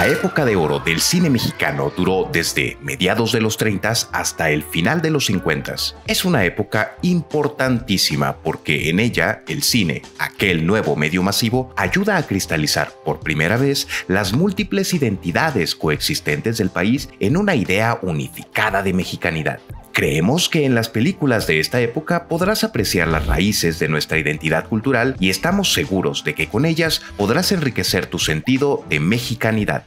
La época de oro del cine mexicano duró desde mediados de los 30 hasta el final de los 50. Es una época importantísima porque en ella el cine, aquel nuevo medio masivo, ayuda a cristalizar por primera vez las múltiples identidades coexistentes del país en una idea unificada de mexicanidad. Creemos que en las películas de esta época podrás apreciar las raíces de nuestra identidad cultural y estamos seguros de que con ellas podrás enriquecer tu sentido de mexicanidad.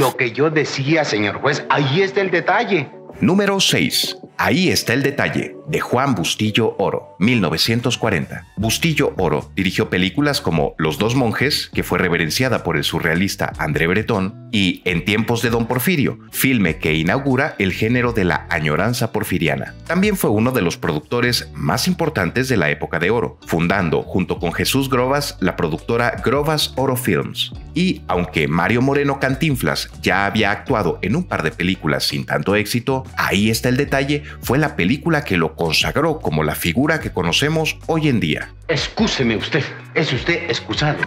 Lo que yo decía, señor juez, ahí está el detalle. Número 6. Ahí está el detalle, de Juan Bustillo Oro, 1940. Bustillo Oro dirigió películas como Los dos monjes, que fue reverenciada por el surrealista André Breton, y En tiempos de Don Porfirio, filme que inaugura el género de la añoranza porfiriana. También fue uno de los productores más importantes de la época de oro, fundando junto con Jesús Grovas la productora Grovas Oro Films. Y aunque Mario Moreno Cantinflas ya había actuado en un par de películas sin tanto éxito, ahí está el detalle, fue la película que lo consagró como la figura que conocemos hoy en día. Excúseme usted, es usted excusado.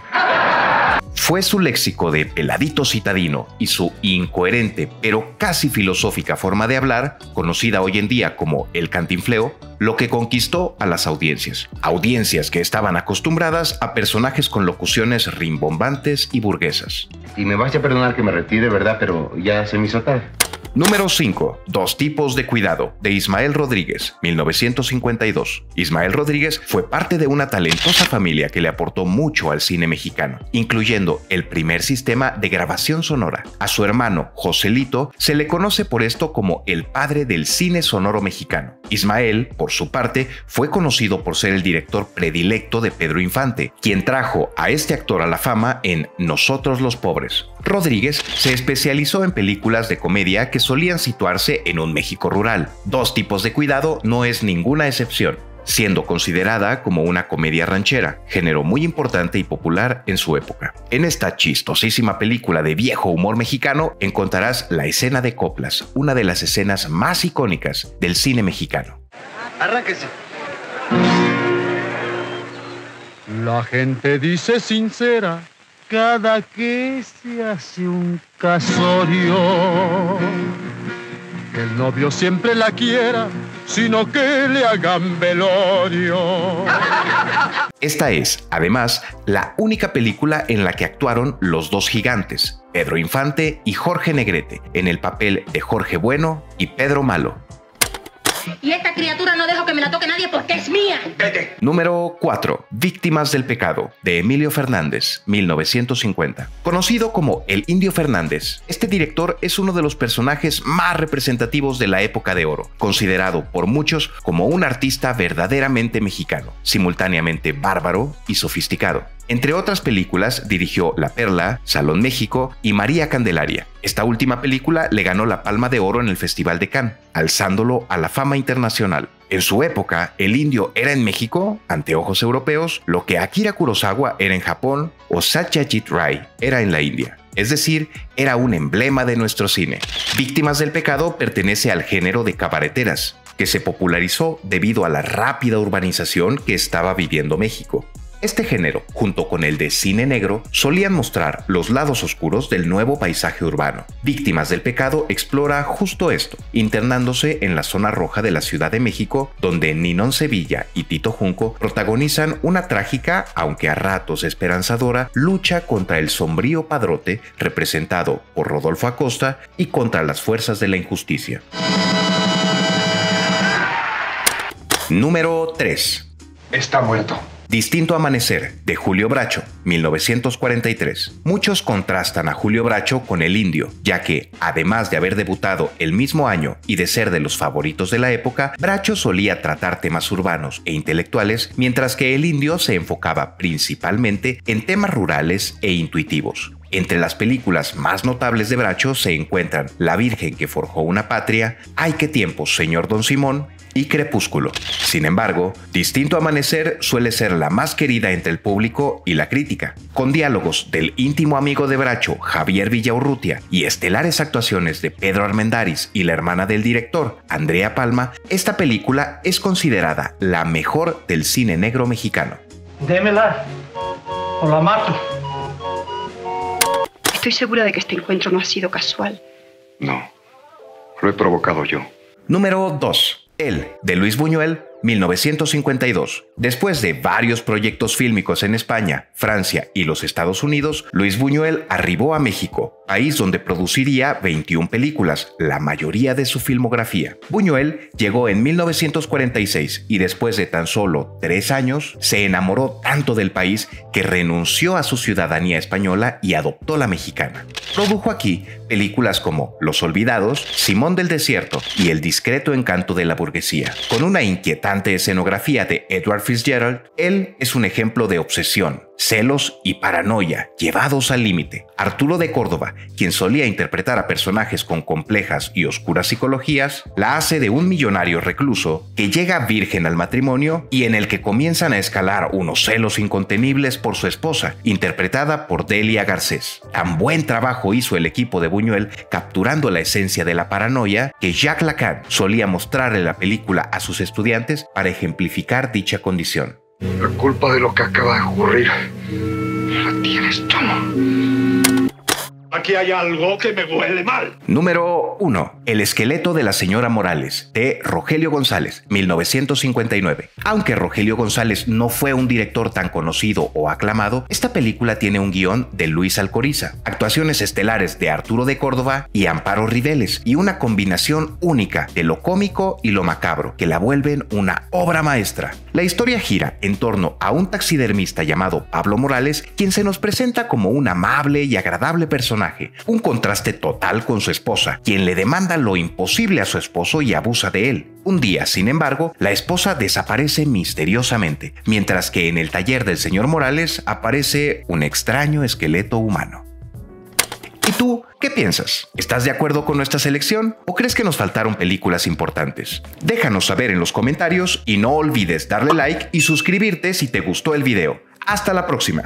Fue su léxico de peladito citadino y su incoherente pero casi filosófica forma de hablar, conocida hoy en día como el cantinfleo, lo que conquistó a las audiencias. Audiencias que estaban acostumbradas a personajes con locuciones rimbombantes y burguesas. Y me vas a perdonar que me retire, ¿verdad? Pero ya se me hizo tarde. Número 5. Dos tipos de cuidado, de Ismael Rodríguez, 1952. Ismael Rodríguez fue parte de una talentosa familia que le aportó mucho al cine mexicano, incluyendo el primer sistema de grabación sonora. A su hermano, Joselito, se le conoce por esto como el padre del cine sonoro mexicano. Ismael, por su parte, fue conocido por ser el director predilecto de Pedro Infante, quien trajo a este actor a la fama en Nosotros los Pobres. Rodríguez se especializó en películas de comedia que solían situarse en un México rural. Dos tipos de cuidado no es ninguna excepción siendo considerada como una comedia ranchera, género muy importante y popular en su época. En esta chistosísima película de viejo humor mexicano encontrarás la escena de coplas, una de las escenas más icónicas del cine mexicano. Arránquese. La gente dice sincera cada que se hace un casorio. Que el novio siempre la quiera, sino que le hagan velorio. Esta es, además, la única película en la que actuaron los dos gigantes, Pedro Infante y Jorge Negrete, en el papel de Jorge Bueno y Pedro Malo. Y esta criatura no dejo que me la toque nadie porque es mía. Número 4. Víctimas del pecado, de Emilio Fernández, 1950. Conocido como el Indio Fernández, este director es uno de los personajes más representativos de la época de oro, considerado por muchos como un artista verdaderamente mexicano, simultáneamente bárbaro y sofisticado. Entre otras películas, dirigió La Perla, Salón México y María Candelaria. Esta última película le ganó la Palma de Oro en el Festival de Cannes, alzándolo a la fama internacional. En su época, el indio era en México, ante ojos europeos, lo que Akira Kurosawa era en Japón o Satyajit Ray era en la India. Es decir, era un emblema de nuestro cine. Víctimas del Pecado pertenece al género de cabareteras, que se popularizó debido a la rápida urbanización que estaba viviendo México. Este género, junto con el de cine negro, solían mostrar los lados oscuros del nuevo paisaje urbano. Víctimas del Pecado explora justo esto, internándose en la zona roja de la Ciudad de México, donde Ninón Sevilla y Tito Junco protagonizan una trágica, aunque a ratos esperanzadora, lucha contra el sombrío padrote representado por Rodolfo Acosta y contra las fuerzas de la injusticia. Número 3. Está muerto. Distinto Amanecer, de Julio Bracho, 1943. Muchos contrastan a Julio Bracho con el indio, ya que, además de haber debutado el mismo año y de ser de los favoritos de la época, Bracho solía tratar temas urbanos e intelectuales, mientras que el indio se enfocaba principalmente en temas rurales e intuitivos. Entre las películas más notables de Bracho se encuentran La Virgen que forjó una patria, Ay qué tiempos, señor Don Simón y Crepúsculo. Sin embargo, Distinto Amanecer suele ser la más querida entre el público y la crítica. Con diálogos del íntimo amigo de Bracho, Javier Villaurrutia, y estelares actuaciones de Pedro Armendáriz y la hermana del director, Andrea Palma, esta película es considerada la mejor del cine negro mexicano. Démela o la mato. Estoy segura de que este encuentro no ha sido casual. No, lo he provocado yo. Número 2. El, de Luis Buñuel, 1952. Después de varios proyectos fílmicos en España, Francia y los Estados Unidos, Luis Buñuel arribó a México, país donde produciría 21 películas, la mayoría de su filmografía. Buñuel llegó en 1946 y después de tan solo tres años, se enamoró tanto del país que renunció a su ciudadanía española y adoptó la mexicana. Produjo aquí películas como Los Olvidados, Simón del Desierto y El discreto encanto de la burguesía, con una inquietante escenografía de Edward Fitzgerald, él es un ejemplo de obsesión, celos y paranoia llevados al límite. Arturo de Córdoba, quien solía interpretar a personajes con complejas y oscuras psicologías, la hace de un millonario recluso que llega virgen al matrimonio y en el que comienzan a escalar unos celos incontenibles por su esposa, interpretada por Delia Garcés. Tan buen trabajo hizo el equipo de Buñuel capturando la esencia de la paranoia que Jacques Lacan solía mostrar en la película a sus estudiantes para ejemplificar dicha condición. La culpa de lo que acaba de ocurrir la tienes tú. Aquí hay algo que me huele mal. Número 1. El esqueleto de la señora Morales, de Rogelio González, 1959. Aunque Rogelio González no fue un director tan conocido o aclamado, esta película tiene un guion de Luis Alcoriza, actuaciones estelares de Arturo de Córdoba y Amparo Riveles, y una combinación única de lo cómico y lo macabro, que la vuelven una obra maestra. La historia gira en torno a un taxidermista llamado Pablo Morales, quien se nos presenta como un amable y agradable un contraste total con su esposa, quien le demanda lo imposible a su esposo y abusa de él. Un día, sin embargo, la esposa desaparece misteriosamente, mientras que en el taller del señor Morales aparece un extraño esqueleto humano. ¿Y tú qué piensas? ¿Estás de acuerdo con nuestra selección o crees que nos faltaron películas importantes? Déjanos saber en los comentarios y no olvides darle like y suscribirte si te gustó el video. Hasta la próxima.